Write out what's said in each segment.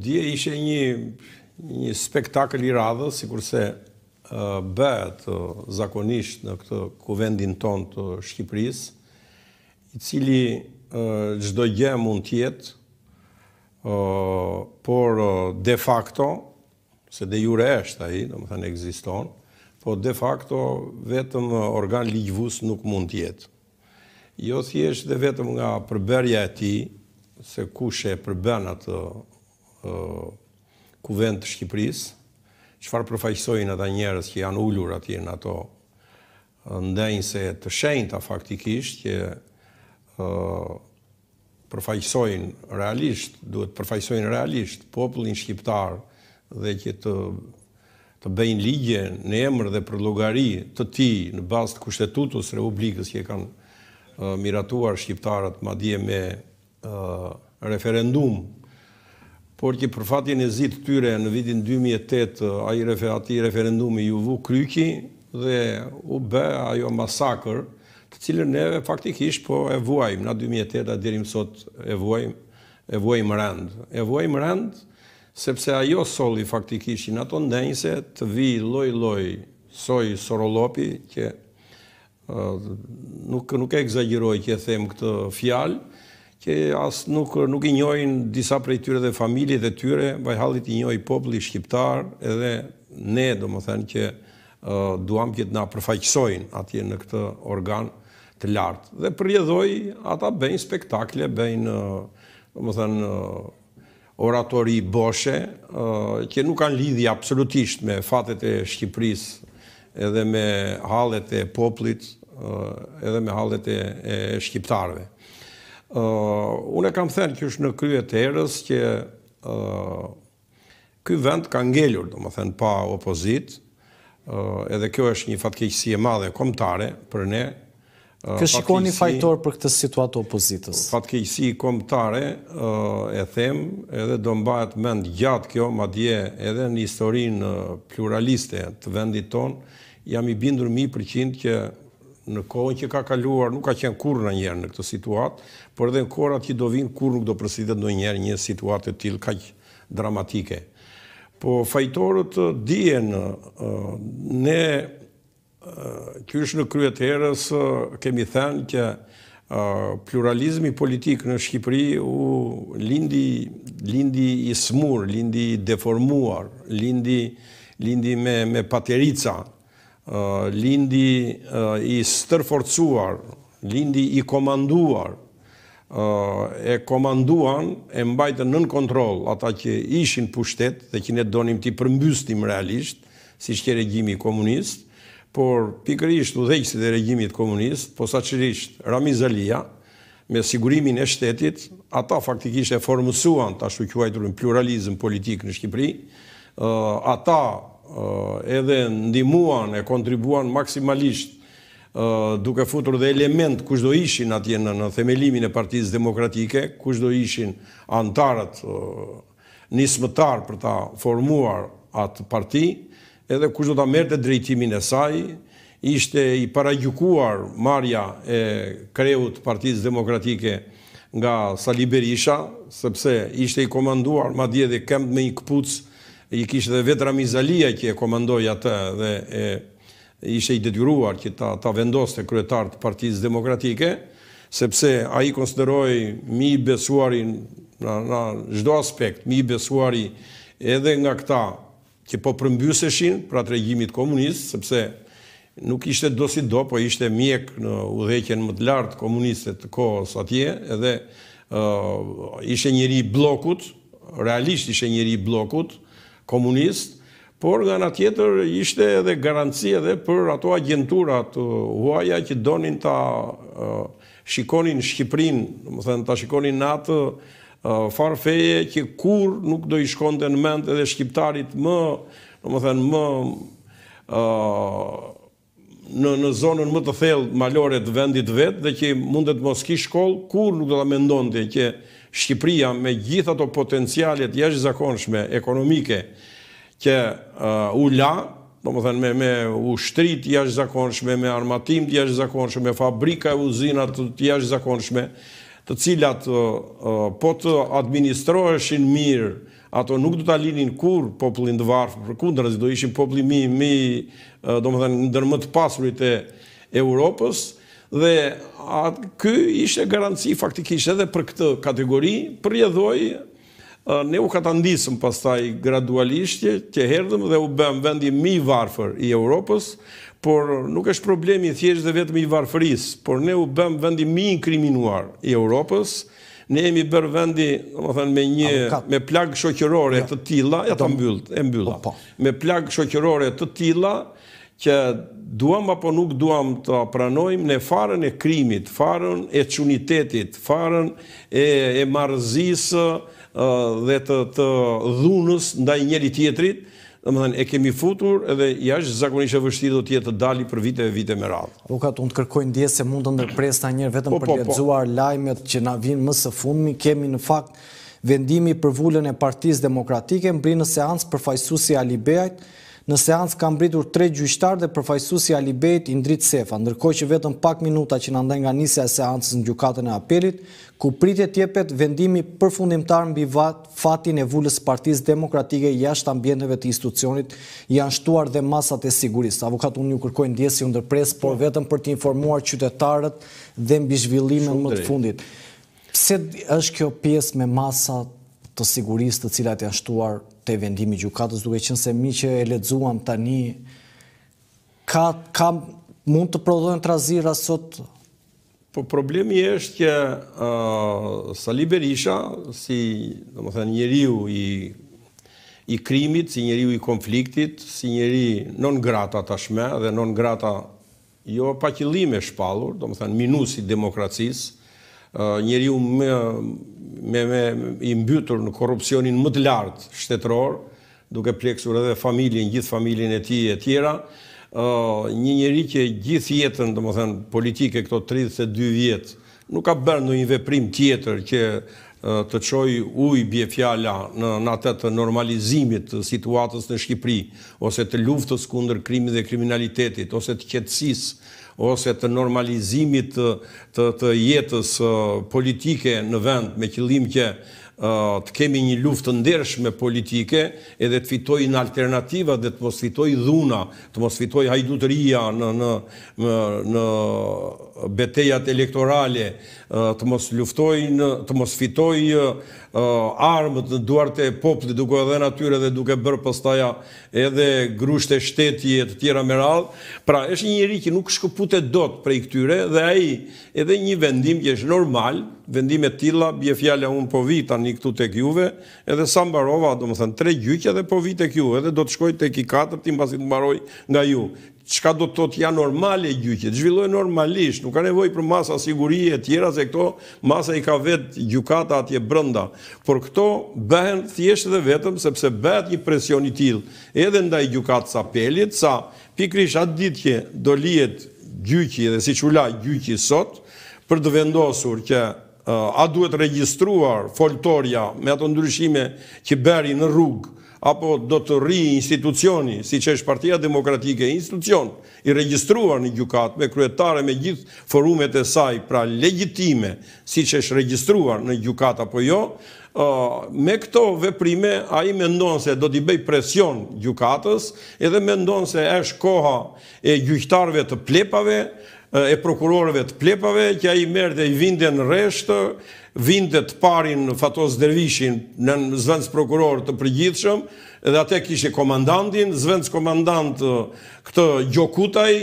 Dje ishte një një spektakël i radhës, sikurse bëhet zakonisht në këtë kuvendin tonë të Shqipërisë, i cili çdo gjë mund të jetë, por de facto, se de jure është ai, domethënë ekziston, por de facto vetëm organ ligjvënës nuk mund të jetë. Jo thjesht dhe vetëm nga përbërja e tij, se kush e përbën atë Kuvend të Shqipërisë, çfarë përfaqësojnë ata njerëz që janë ulur atje në ato ndenjëse të shenjta faktikisht, që përfaqësojnë realisht, duhet të përfaqësojnë realisht popullin shqiptar dhe që të të bëjnë ligje në emër dhe për llogari të tij në bazë të Kushtetutës së Republikës që e kanë miratuar shqiptarët madje me referendum Por që për fatin e zi të tyre në vitin dy mijë e tetë atij referendumi iu vu kryqi dhe u bë ajo masakër të cilën neve faktikisht po e vuajmë nga dy mijë e teta e deri më sot e vuajmë e vuajmë rëndë e vuajmë rëndë sepse ajo solli faktikisht që në ato ndenjëse të vijë lloj lloj soj sorollopi që Nuk nuk e ekzagjeroj që e them këtë fjalë, që as nuk nuk i njohin disa prej tyre dhe familjet e tyre, pa le t'i njohë populli shqiptar edhe ne domethënë që duam që të na përfaqësojnë atje në këtë organ të lartë. Dhe për rrjedhojë ata bëjnë spektakle, bëjnë domethënë Oratori boshe, që nuk kanë lidhje absolutisht me fatet e Shqipërisë edhe me hallet e popullit, edhe me hallet e shqiptarëve. Unë e kam thënë qysh në krye të herës që ky vend ka ngelur, domethënë pa opozitë, edhe kjo është një fatkeqësi e madhe kombëtare për ne, Kë shikoni fajtor për këtë situatë të opozitës? Fatkeqësi kombëtare, e them, edhe do mbahet mend gjatë kjo, madje edhe në historinë pluraliste të vendit tonë, jam i bindur mijë për qind që në kohën që ka kaluar nuk ka qenë kurrë ndonjëherë në këtë situatë, por edhe në kohërat që do vijnë kurrë nuk do përsëritet ndonjëherë një situatë e tillë kaq dramatike. Po fajtorët dihen, ne Qysh në krye të herës kemi thënë që pluralizmi politik në Shqipëri u lindi lindi i smur, lindi i deformuar, lindi lindi me me paterica, lindi i stërforcuar, lindi i komanduar, e komanduan, e mbajtën nën kontroll ata që ishin pushtet dhe që ne donim t'i përmbysnim realisht, siç qe regjimi komunist, por pikërisht udhëheqësit e regjimit komunist, posaçërisht Ramiz Alia, me sigurimin e shtetit, ata faktikisht e formësuan të ashtuquajturin pluralizëm politik në Shqipëri, ata edhe ndihmuan e kontribuan maksimalisht duke futur dhe elementë kush do ishin atje në themelimin e Partisë Demokratike, kush do ishin anëtarët, nismëtarë për ta formuar atë parti, edhe kush do ta merrte drejtimin e saj, ishte i paragjykuar marrja e kreut të Partisë Demokratike nga Sali Berisha, sepse ishte i komanduar, madje dhe këmbët me një këpucë i kishte dhe vetë Ramiz Alia që e komandoi atë dhe e Ishte i detyruar që ta ta vendoste kryetar të Partisë Demokratike, sepse ai konsiderohej më i besuari në në çdo aspekt, më i besuari edhe nga këta që po përmbyseshin pra të regjimit komunist, sepse nuk ishte do si do, po ishte mjek në udhëheqjen më të lartë komuniste të kohës atje, edhe ishte njeri i bllokut, realisht ishte njeri i bllokut komunist, Por nga ana tjetër ishte edhe garanci edhe për ato agjentura të huaja që donin ta shikonin Shqipërinë, domethënë ta shikonin në atë farë feje që kurrë nuk do i shkonte në mend edhe shqiptarit më, domethënë më në në zonën më të thellë malore të vendit vetë dhe që mund të mos kish shkollë, kurrë nuk do ta mendonte që Shqipëria me gjithë ato potenciale të jashtëzakonshme ekonomike që u la, domethënë me me ushtri të jashtëzakonshme, me armatim të jashtëzakonshëm, me fabrika e uzina të jashtëzakonshme, të cilat po të administroheshin mirë, Ato nuk do ta linin kurrë popullin të varfër, përkundrazi do ishin populli më i më i domethënë ndër më të pasurit e Europës dhe ky ishte garanci faktikisht edhe për këtë kategori, për rrjedhojë ne u katandisëm pastaj gradualisht që erdhëm dhe u bëmë vendi më i varfër i Europës, por nuk është problemi thjesht dhe vetëm i varfërisë, por ne u bëmë vendi më i inkriminuar i Europës, Ne jemi bërë vendi, domethënë me një Avokat. me plagë shoqërore ja. të tilla, ja ta mbyll, e mbylla. Po, po. Me plagë shoqërore të tilla që duam apo nuk duam ta pranojmë ne farën e krimit, farën e çnjerëzitetit, farën e e marrëzisë dhe të të dhunës ndaj njëri tjetrit, Domethënë e kemi futur edhe jashtëzakonisht e vështirë do të jetë të dali për vite e vite me radhë. Avokat, unë të kërkoj ndjesë se mund të ndërpres tani njëherë vetëm për të lexuar lajmet që na vijnë më së fundmi, kemi në fakt vendimin për vulën e Partisë Demokratike, mbërrin në seancë përfaqësuesi i Alibeajt, në seancë kanë mbërritur tre gjyqtarë dhe përfaqësuesi i Alibeajt Indrit Sefa, ndërkohë që vetëm pak minuta që na ndajnë nga nisja e seancës në Gjykatën e Apelit, ku pritet t'jepet vendimi përfundimtar mbi fatin e vulës së Partisë Demokratike. Jashtë ambienteve të institucionit, janë shtuar dhe masat e sigurisë. Avokat, unë ju kërkoj ndjesë, ju ndërpres, por po. vetëm për të informuar qytetarët dhe mbi zhvillimet më të fundit. Pse është kjo pjesë me masa të sigurisë të cilat janë shtuar te vendimi i gjykatës, duke qenë se meqë e lexuam tani ka ka mund të prodhohen trazira sot Po problemi është që Sali Berisha, si domethënë njeriu i, i krimit, si njeriu i konfliktit, si njeri non grata tashmë dhe non grata jo pa qëllim e shpallur, domethënë minues i demokracisë, njeriu me, me, me, i mbytur në korrupsionin më të lartë shtetëror, duke pleksur edhe familjen, gjithë familjen e tij e tjera. Një njeri që gjithë jetën, domethënë, politike këto tridhjetë e dy vjet, nuk ka bërë ndonjë veprim tjetër që të çojë ujë, bie fjala, në atë të normalizimit të situatës në Shqipëri, ose të luftës kundër krimit dhe kriminalitetit, ose të qetësisë, ose të normalizimit të jetës politike në vend, me qëllim që Të kemi një luftë të ndershme politike edhe të fitojnë alternativat dhe të mos fitojë dhuna, të mos fitojë hajdutëria në në në betejat elektorale, të mos luftojnë, të mos fitojë armët në duart e popullit duke u dhënë atyre dhe duke bërë pastaj edhe grushte shteti e të tjera me radhë. Pra është një njeri që nuk shkëputet dot prej këtyre dhe ai Edhe një vendim që është normal, vendime të tilla, bie fjala unë po vij tani këtu tek juve, edhe sa mbarova, domethënë tre gjyqe dhe po vij tek ju, edhe do të shkoj tek i katërti mbasi të mbaroj nga ju. Çka do të thotë janë normale gjyqet, zhvillohen normalisht, nuk ka nevojë për masa sigurie e tjera se këto masa i ka vetë gjykata atje brenda. Por këto bëhen thjesht dhe vetëm sepse bëhet një presion i tillë edhe ndaj Gjykatës Apelit sa Pikërisht atë ditë që do lihet gjyqi dhe siç u la gjyqi sot, për të vendosur që a duhet regjistruar foltorja me ato ndryshime që bëri në rrugë apo do të rrijë institucioni siç është Partia Demokratike institucion i regjistruar në gjykatë me kryetare me gjithë forumet e saj pra legjitime siç është regjistruar në gjykatë apo jo Me këto veprime ai mendon se do t'i bëjë presion gjykatës edhe mendon se është koha e gjyqtarëve të plepave, e prokurorëve të plepave që ai merrte i vinte në rresht, vinte të parin Fatos Dervishin në zëvendësprokuror të përgjithshëm dhe atë e kishte komandantin, zëvendëskomandant këtë Gjokutaj,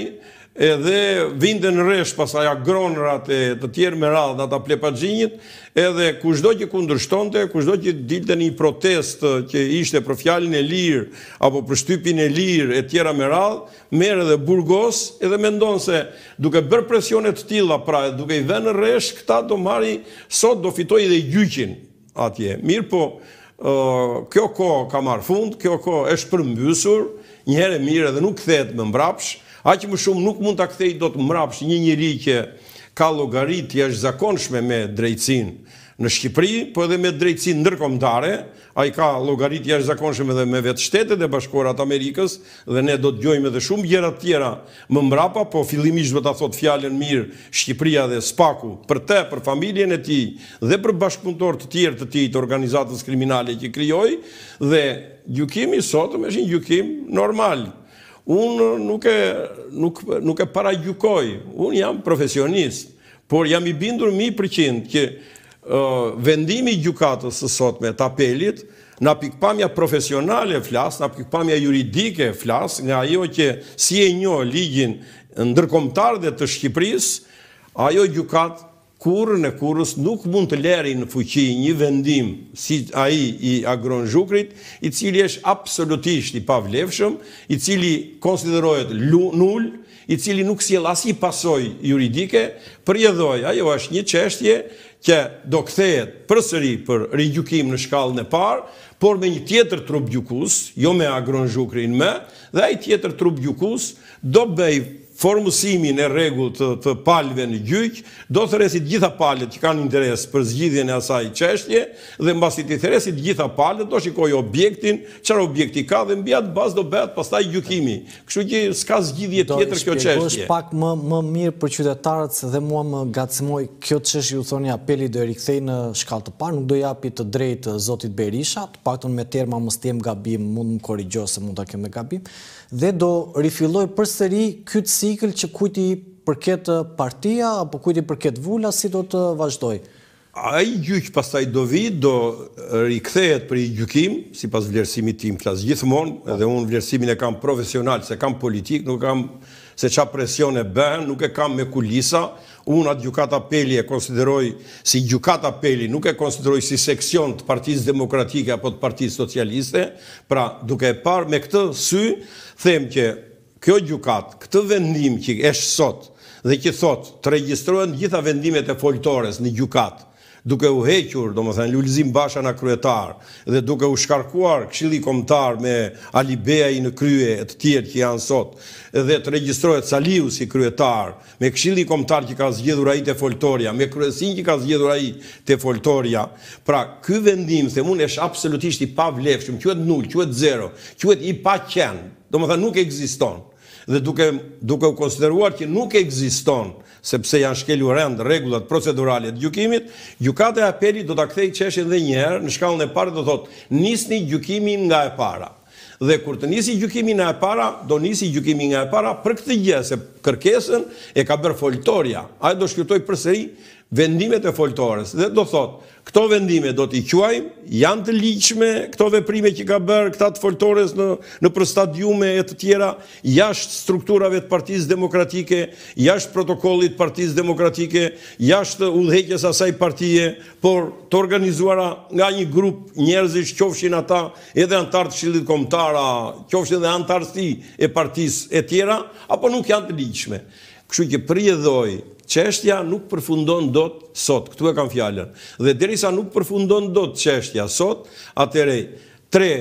Edhe vinte në rresht pastaj Agronërat e të tjerë me radhë ata plepaxhinjtë, edhe kushdo që kundërshtonte, kushdo që dilte në një protestë që ishte për fjalën e lirë apo për shtypin e lirë e tjera me radhë, merr edhe burgos edhe mendon se duke bërë presione të tilla pra duke i vënë në rresht këta do marri sot do fitojë edhe gjyqin. atje. Mirëpo, kjo kohë ka marrë fund, kjo kohë është përmbysur, një herë e mirë edhe nuk kthehet më mbrapsh, aq më shumë nuk mund ta kthejë dot mbrapsh një njeri që ka llogari të jashtëzakonshme me drejtësinë në Shqipëri, po edhe me drejtësinë ndërkombëtare, ai ka llogari të jashtëzakonshme edhe me vetë Shtetet e Bashkuara të Amerikës dhe ne do të dëgjojmë edhe shumë gjëra të tjera Më mbrapa, po fillimisht duhet ta thotë fjalën mirë Shqipëria dhe SPAK-u, për të, për familjen e tij dhe për bashkëpunëtorë të tjerë të tij të organizatës kriminale që krijoi dhe gjykimi i sotëm është një gjykim normal. Unë nuk e nuk nuk e paragjykoj, unë jam profesionist, por jam i bindur mijë përqind që ë vendimi i gjykatës së sotme të Apelit Nga pikëpamja profesionale flas, nga pikëpamja juridike flas, nga ajo që si e njoh ligjin ndërkombëtar dhe të Shqipërisë, ajo gjykatë kurrën e kurrës nuk mund të leri në fuqi një vendim si ai i Agron Zhukrit, i cili është absolutisht i pavlefshëm, i cili konsiderohet nul, i cili nuk sjell asnjë pasojë juridike, për rrjedhojë, ajo është një çështje që do kthehet përsëri për rigjykim në shkallën e parë, por me një tjetër trup gjykues, jo me Agron Zhukrin më, dhe ai tjetër trup gjykues do bëjë formësimin e rregullt të të palëve në gjyq, do thërresi të gjitha palët që kanë interes për zgjidhjen e asaj çështje dhe mbasi t'i thërresi të gjitha palët do shikojë objektin, çfarë objekti ka dhe mbi atë bazë do bëhet pastaj gjykimi. Kështu që s'ka zgjidhje tjetër kjo çështje. Do të shpjegosh pak më më mirë për qytetarët se dhe mua më ngacmoi kjo çështje ju thoni apeli do e rikthejë në shkallë të parë, nuk do japi të drejtë zotit Berisha, të paktën me terma mos të jem gabim, mund të më korrigjosh se mund ta kem dhe gabim, dhe do rifillojë përsëri ky cikël që kujt i përket partia apo kujt i përket vula si do të vazhdojë. Ai gjyq pastaj do vijë, do rikthehet për një gjykim, sipas vlerësimit tim, flas gjithmonë, edhe unë vlerësimin e kam profesional, s'e kam politik, nuk e kam se ça presione bëhen, nuk e kam me kulisa, unë atë Gjykatë Apeli e konsideroj si Gjykatë Apeli, nuk e konsideroj si seksion të Partisë Demokratike apo të Partisë Socialiste, pra duke e parë me këtë sy, them që Kjo gjykatë, këtë vendim që eshtë sot dhe që thotë të regjistrohen të gjitha vendimet e foltores në gjykatë, duke u hequr, domethënë, Lulzim Basha nga kryetar dhe duke u shkarkuar Këshilli Kombëtar me Alibeaj në krye e të tjerë që janë sot dhe të regjistrohet Saliu si kryetar me Këshillin Kombëtar që ka zgjedhur ai te foltorja, me kryesinë që ka zgjedhur ai te foltorja. Pra, ky vendim, them unë, eshtë absolutisht i pavlefshëm, quhet nul, quhet zero, quhet i paqenë. Domethënë nuk ekziston. Dhe duke duke u konsideruar që nuk ekziston, sepse janë shkelur rend rregullat procedurale të gjykimit, Gjykata e Apelit do ta kthejë çështjen dhe një herë në shkallën e parë dhe do thotë, nisni gjykimin nga e para. Dhe kur të nisi gjykimi nga e para, do nisi gjykimi nga e para për këtë gjë, se kërkesën e ka bërë foltorja. Ajo do shqyrtojë përsëri vendimet e foltores dhe do thotë, Këto vendime do t'i quajmë, janë të ligjshme këto veprime që ka bërë këta të foltores në, nëpër stadiume e të tjera, jashtë strukturave të partisë demokratike, jashtë protokollit të partisë demokratike, jashtë udhëheqjes së asaj partije, por të organizuara nga një grup njerëzish, qofshin ata edhe antarë të këshillit kombëtar a, qofshin dhe antarësi e partisë e tjera, apo nuk janë të ligjshme. Kështu që për rrjedhojë, çeshtja nuk përfundon dot sot, këtu e kam fjalën, dhe derisa nuk përfundon dot çeshtja sot, atëherë tre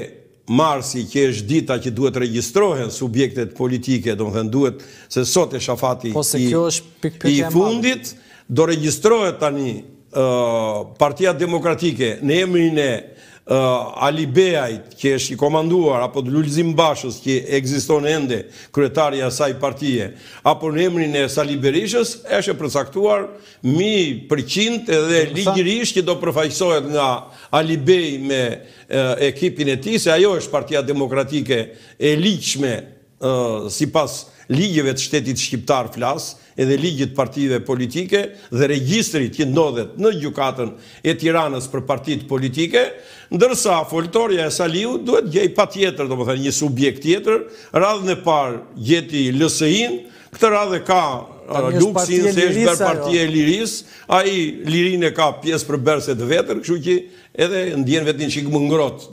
marsi që është dita që duhet të regjistrohen subjektet politike, domethënë duhet se sot është afati i fundit, do regjistrohet tani, Partia Demokratike në emrin e Alibeajt që është i komanduar apo të Lulzim Bashës që ekziston ende kryetar i asaj partie apo në emrin e Sali Berishës është e përcaktuar mijë përqind edhe ligjërisht që do përfaqësohet nga Alibeaj me ekipin e tij se ajo është Partia Demokratike e ligjshme sipas ligjeve të shtetit shqiptar flas edhe ligjit të partive politike dhe regjistrit që ndodhet në gjykatën e Tiranës për partitë politike ndërsa foltorja e Saliut duhet të gjejë patjetër domethënë një subjekt tjetër radhën e parë gjeti LSI-në këtë radhë e ka luksin se është bërë partia e lirisë ai lirinë e ka pjesë përbërëse të vetën kështu që edhe ndjen veten një çikë më ngrohtë.